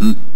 Mm.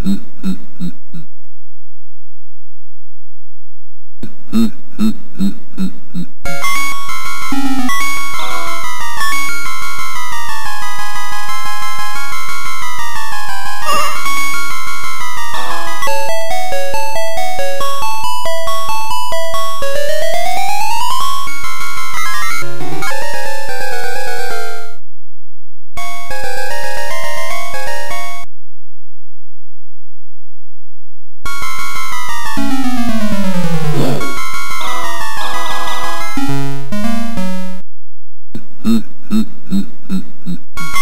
Mm-hmm.